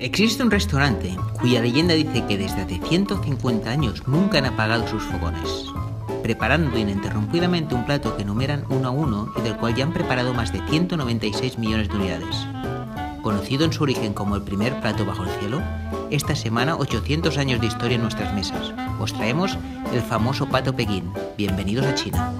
Existe un restaurante cuya leyenda dice que desde hace 150 años nunca han apagado sus fogones, preparando ininterrumpidamente un plato que numeran uno a uno y del cual ya han preparado más de 196 millones de unidades. Conocido en su origen como el primer plato bajo el cielo, esta semana 800 años de historia en nuestras mesas. Os traemos el famoso pato Pekín. Bienvenidos a China.